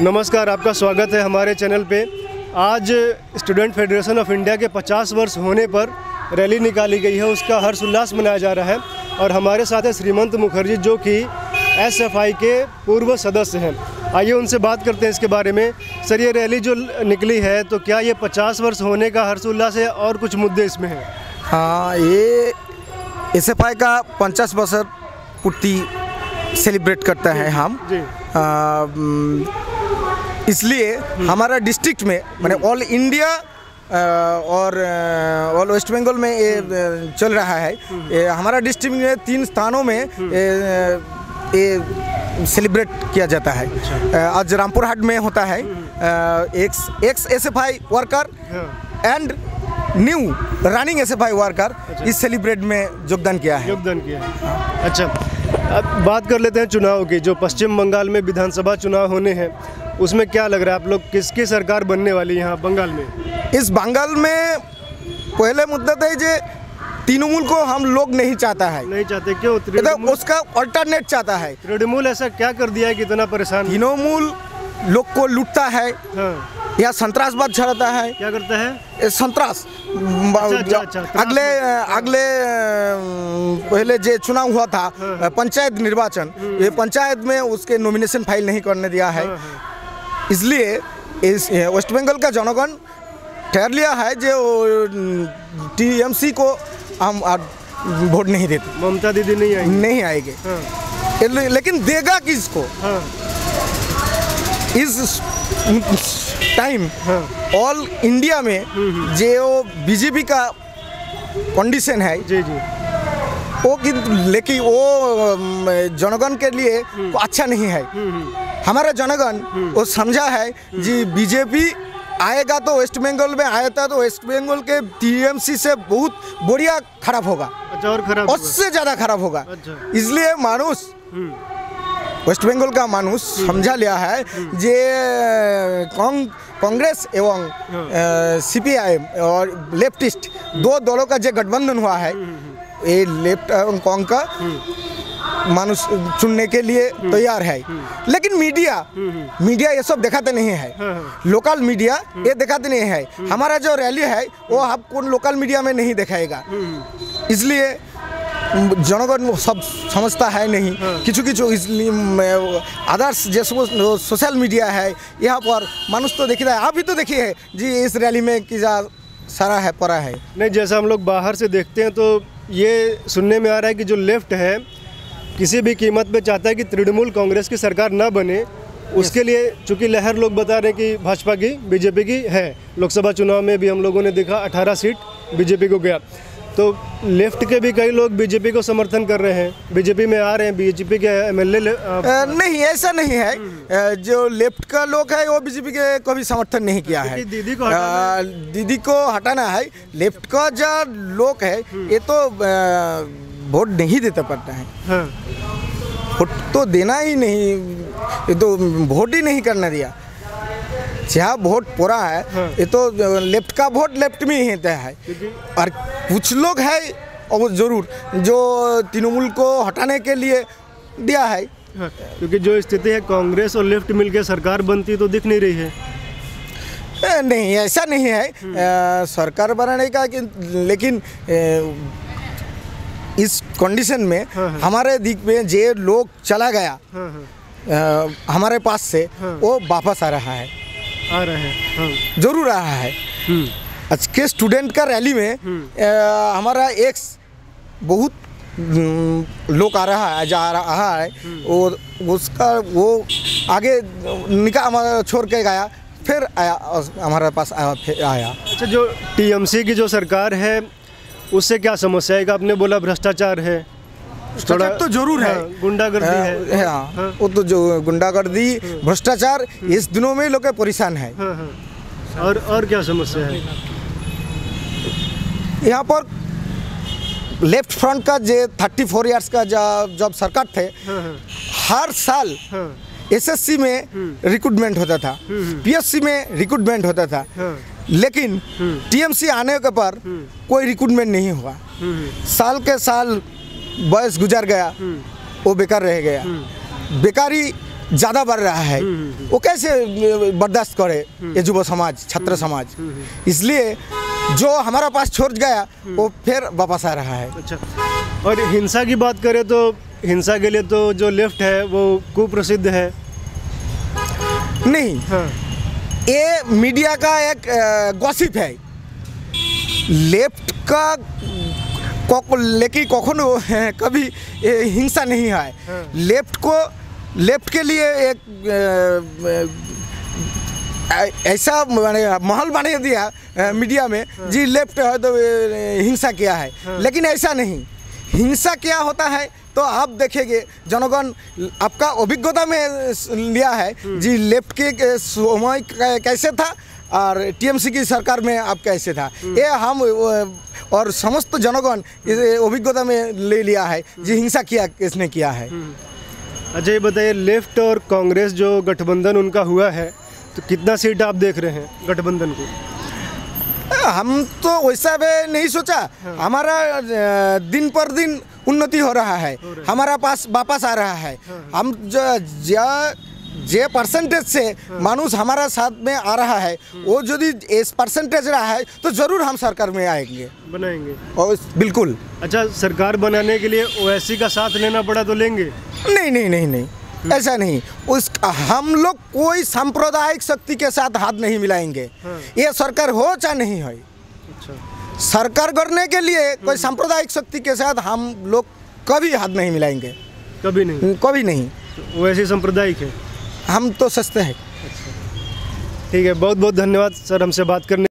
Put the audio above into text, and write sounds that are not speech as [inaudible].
नमस्कार आपका स्वागत है हमारे चैनल पे। आज स्टूडेंट फेडरेशन ऑफ़ इंडिया के 50 वर्ष होने पर रैली निकाली गई है उसका हर्षोल्लास मनाया जा रहा है। और हमारे साथ है श्रीमंत मुखर्जी जो कि एसएफआई के पूर्व सदस्य हैं। आइए उनसे बात करते हैं इसके बारे में। सर ये रैली जो निकली है तो क्या ये 50 वर्ष होने का हर्षोल्लास है और कुछ मुद्दे इसमें हैं? हाँ ये एस एफ़ आई का पचास वर्ष पूर्ति सेलिब्रेट करते हैं हम। इसलिए हमारा डिस्ट्रिक्ट में मैंने ऑल इंडिया और ऑल वेस्ट बंगाल में ये चल रहा है। हमारा डिस्ट्रिक्ट में तीन स्थानों में ये, सेलिब्रेट किया जाता है। आज रामपुर हाट में होता है। Ex ex S F I worker and new running S F I worker इस सेलिब्रेट में योगदान किया है। योगदान किया है। अच्छा अब बात कर लेते हैं चुनाव की। जो पश्चिम बंगाल में विधानसभा चुनाव होने हैं उसमें क्या लग रहा है आप लोग किसकी सरकार बनने वाली है यहाँ बंगाल में? इस बंगाल में पहले मुद्दा था जे तृणमूल को हम लोग नहीं चाहता है। नहीं चाहते क्यों? तो उसका अल्टरनेट चाहता है। तृणमूल ऐसा क्या कर दिया है कि इतना परेशान तृणमूल लोग को लूटता है हाँ। या संतरासबाद छड़ाता है। क्या करता है? संतरास अच्छा, अच्छा, त्रास अगले अगले पहले जो चुनाव हुआ था पंचायत निर्वाचन ये पंचायत में उसके नॉमिनेशन फ़ाइल नहीं करने दिया है। हाँ, हाँ। इसलिए इस वेस्ट बंगाल का जनगण ठहर लिया है जो टीएमसी को हम वोट नहीं देते। ममता दीदी नहीं आएगी? नहीं आएँगे। हाँ। लेकिन देगा किसको? हाँ। इस टाइम ऑल हाँ। ऑल इंडिया में जो बीजेपी का कंडीशन है जी जी। वो लेकिन वो जनगण के लिए अच्छा नहीं है। हमारा जनगण वो समझा है जी बीजेपी आएगा तो वेस्ट बंगाल में आया था तो वेस्ट बंगाल के टीएमसी से बहुत बढ़िया खराब होगा। अच्छा और खराब उससे ज़्यादा खराब होगा। अच्छा। इसलिए मानुष हम्म, वेस्ट बंगाल का मानुष समझा लिया है जे कांग कांग्रेस एवं सीपीआईएम और लेफ्टिस्ट दो दलों का जो गठबंधन हुआ है ये लेफ़्ट एवं कांग का मानुष चुनने के लिए तैयार है। लेकिन मीडिया मीडिया ये सब दिखाते नहीं है। हाँ, लोकल मीडिया ये दिखाते नहीं है। हमारा जो रैली है वो आपको लोकल मीडिया में नहीं दिखाएगा। इसलिए জনগণ সব समझता है नहीं কিছু কিছু अदर्स जैसे सोशल मीडिया है यहाँ पर मानुष तो देखता है आप भी तो देखिए है जी इस रैली में कि जा सारा है पड़ा है नहीं जैसा हम लोग बाहर से देखते हैं तो ये सुनने में आ रहा है कि जो लेफ्ट है किसी भी कीमत पे चाहता है कि तृणमूल कांग्रेस की सरकार ना बने उसके लिए चूंकि लहर लोग बता रहे हैं कि भाजपा की बीजेपी की है लोकसभा चुनाव में भी हम लोगों ने देखा 18 सीट बीजेपी को गया तो लेफ़्ट के भी कई लोग बीजेपी को समर्थन कर रहे हैं। बीजेपी में आ रहे हैं बीजेपी के एमएलए नहीं ऐसा नहीं है। जो लेफ़्ट का लोग है वो बीजेपी के को भी समर्थन नहीं किया है। दीदी को हटाना अ, दीदी को हटाना है। लेफ़्ट का जो लोग है ये तो वोट नहीं देता पड़ता है। वोट हाँ तो देना ही नहीं ये तो वोट ही नहीं करना दिया। जहाँ वोट पूरा है ये तो लेफ़्ट का वोट लेफ़्ट में ही है और कुछ लोग है और ज़रूर जो तृणमूल को हटाने के लिए दिया है। हाँ, क्योंकि जो स्थिति है कांग्रेस और लेफ़्ट मिलकर सरकार बनती तो दिख नहीं रही है। नहीं ऐसा नहीं है। अ, सरकार बनाने का कि लेकिन ए, इस कंडीशन में हाँ हाँ। हमारे दिख में जे लोग चला गया हाँ हाँ। अ, हमारे पास से हाँ। वो वापस आ रहा है। आ रहे हैं हाँ। ज़रूर आ रहा है। हम्म, आज के स्टूडेंट का रैली में अ, हमारा एक बहुत हम्म, लोग आ रहा है जा रहा है और उसका वो आगे निकाह हमारा छोड़ के गया फिर आया हमारे पास आया फिर आया। अच्छा जो टीएमसी की जो सरकार है उससे क्या समस्या है? आपने बोला भ्रष्टाचार है। भ्रष्टाचार तो ज़रूर है। हाँ, गुंडागर्दी है। हाँ, हाँ, वो तो जो गुंडागर्दी भ्रष्टाचार इस दिनों में लोग परेशान है। हाँ हाँ। और और क्या समस्या है? यहाँ पर लेफ़्ट फ्रंट का जो थर्टी फोर ईयर्स का जब सरकार थे हाँ हाँ। हर साल हाँ। एसएससी में रिक्रूटमेंट होता था। पीएससी में रिक्रूटमेंट होता था। हाँ। लेकिन टीएमसी आने के पर कोई रिक्रूटमेंट नहीं हुआ। हम्म, साल के साल बयस गुजर गया। वो बेकार रह गया। बेकारी ज़्यादा बढ़ रहा है। वो कैसे बर्दाश्त करे? ये युवा समाज छात्र समाज। इसलिए जो हमारा पास छोड़ गया वो फिर वापस आ रहा है। अच्छा। और हिंसा की बात करें तो हिंसा के लिए तो जो लेफ़्ट है वो कुप्रसिद्ध है। नहीं। हाँ। ये मीडिया का एक गॉसिप है। लेफ़्ट का लेकिन कखनो [laughs] कभी हिंसा नहीं है। हाँ। लेफ़्ट को लेफ़्ट के लिए एक ऐसा माने माहौल बना दिया मीडिया में जी लेफ़्ट है तो हिंसा किया है। लेकिन ऐसा नहीं। हिंसा क्या होता है तो आप देखेंगे जनगण आपका अभिज्ञता में लिया है। जी लेफ़्ट के समय कैसे था और टीएमसी की सरकार में आप कैसे था? ये हम और समस्त जनगण इस अभिज्ञता में ले लिया है। जी हिंसा किया किसने किया है? अच्छा ये बताइए लेफ़्ट और कांग्रेस जो गठबंधन उनका हुआ है तो कितना सीट आप देख रहे हैं गठबंधन को? हम तो वैसा भी नहीं सोचा। हमारा दिन पर दिन उन्नति हो रहा है। हमारा पास वापस आ रहा है। हम जो जो- परसेंटेज से मानुष हमारा साथ में आ रहा है वो यदि इस परसेंटेज रहा है तो ज़रूर हम सरकार में आएँगे। बनाएँगे। और बिल्कुल। अच्छा सरकार बनाने के लिए ओवैसी का साथ लेना पड़ा तो लेंगे? नहीं नहीं नहीं नहीं। ऐसा नहीं उस हम लोग कोई सांप्रदायिक शक्ति के साथ हाथ नहीं मिलाएँगे। हाँ। ये सरकार हो चाहे नहीं हो। अच्छा। सरकार करने के लिए कोई सांप्रदायिक शक्ति के साथ हम लोग कभी हाथ नहीं मिलाएँगे। कभी नहीं। कभी नहीं। तो ओवैसी सांप्रदायिक है? हम तो सस्ते हैं। ठीक है बहुत बहुत धन्यवाद सर हमसे बात करने